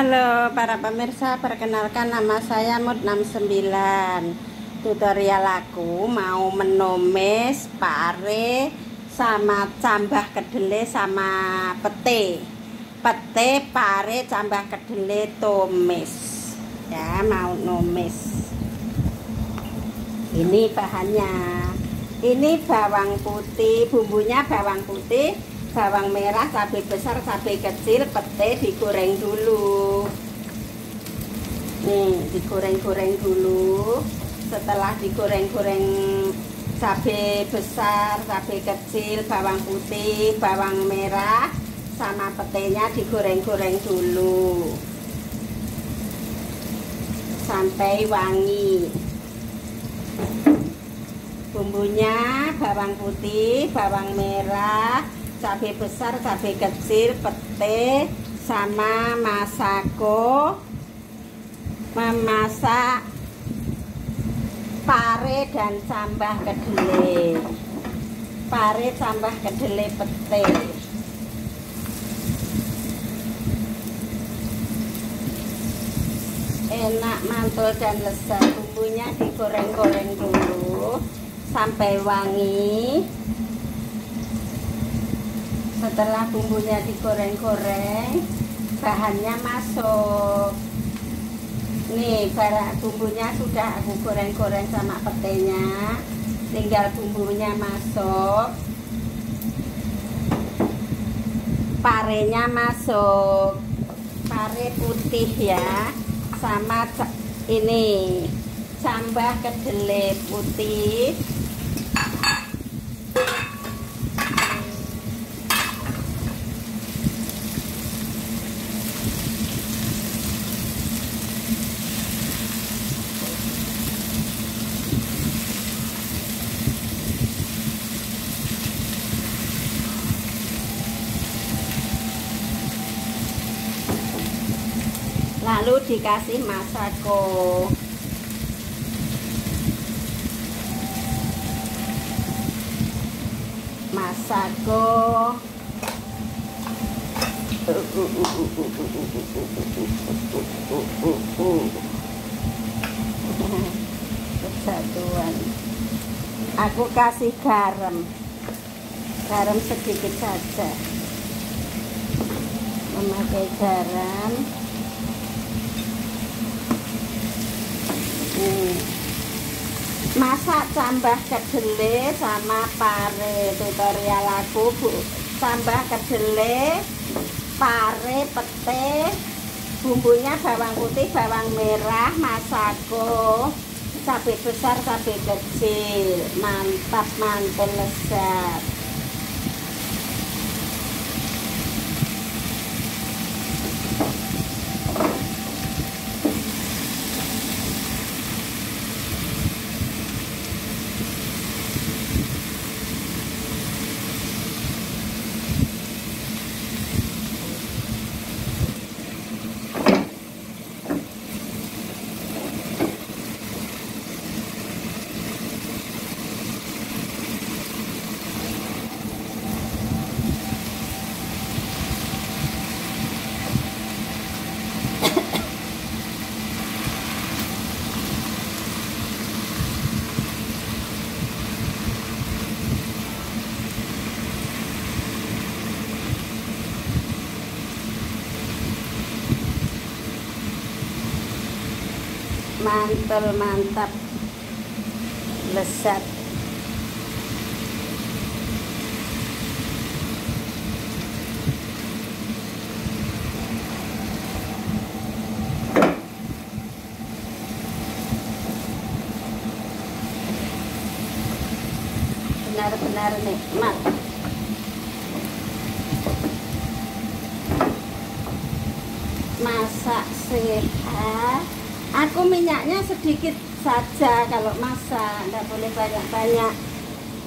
Halo para pemirsa, perkenalkan nama saya Mut 69 Tutorial aku mau menumis pare sama cambah kedele sama pete. Pete, pare, cambah kedele, tumis. Ya, mau numis. Ini bahannya. Ini bawang putih, bumbunya bawang putih bawang merah, cabai besar, cabai kecil, pete digoreng dulu. Nih, digoreng-goreng dulu. Setelah digoreng-goreng cabai besar, cabai kecil, bawang putih, bawang merah, sama petenya digoreng-goreng dulu. Sampai wangi. Bumbunya bawang putih, bawang merah, cabai besar, cabai kecil, pete, sama masako. Memasak pare dan cambah kedelai. Pare cambah kedelai pete. Enak mantul dan lezat. Bumbunya digoreng-goreng dulu sampai wangi setelah bumbunya digoreng-goreng bahannya masuk. Nih barang bumbunya sudah aku goreng-goreng sama petenya. Tinggal bumbunya masuk. Parenya masuk. Pare putih ya sama ini cambah kedelai putih lalu dikasih masako. Masako. Kesatuan aku kasih garam. Garam sedikit saja. Memakai garam masak tambah kedelai sama pare tutorial aku bu. Tambah kedelai pare pete bumbunya bawang putih bawang merah masako cabai besar cabai kecil mantap mantul lezat mantel mantap. Lezat benar-benar nikmat. Masak sehat aku minyaknya sedikit saja kalau masak nggak boleh banyak-banyak.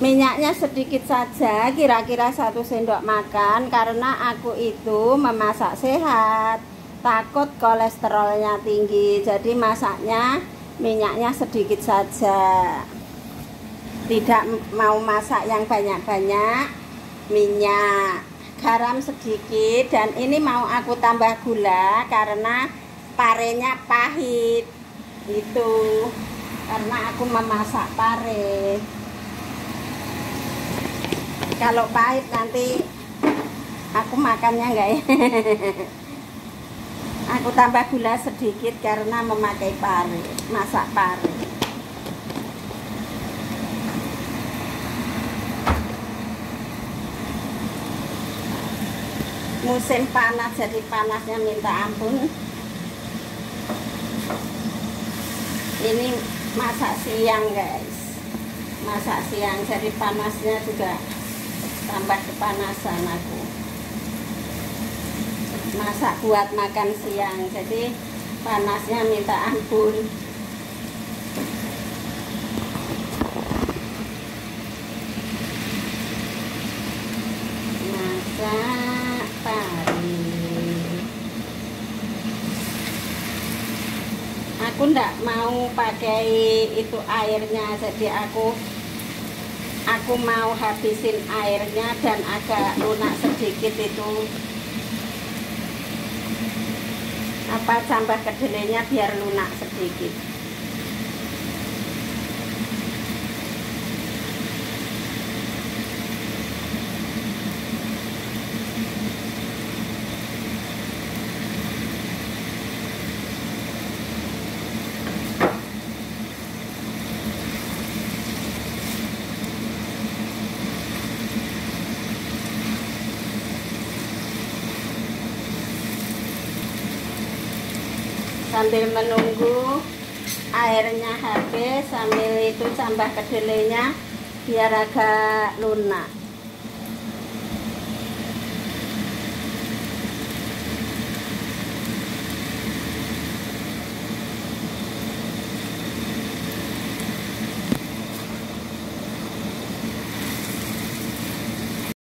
Minyaknya sedikit saja kira-kira satu sendok makan karena aku itu memasak sehat. Takut kolesterolnya tinggi jadi masaknya minyaknya sedikit saja. Tidak mau masak yang banyak-banyak minyak garam sedikit dan ini mau aku tambah gula karena parenya pahit itu karena aku memasak pare. Kalau pahit nanti aku makannya enggak ya aku tambah gula sedikit karena memakai pare masak pare. Musim panas jadi panasnya minta ampun ini masak siang guys. Masak siang jadi panasnya juga tambah kepanasan aku. Masak buat makan siang jadi panasnya minta ampun aku ndak mau pakai itu airnya jadi aku aku mau habisin airnya dan agak lunak sedikit itu. Apa tambah kedelainya biar lunak sedikit sambil menunggu airnya habis sambil itu tambah kedelainya biar agak lunak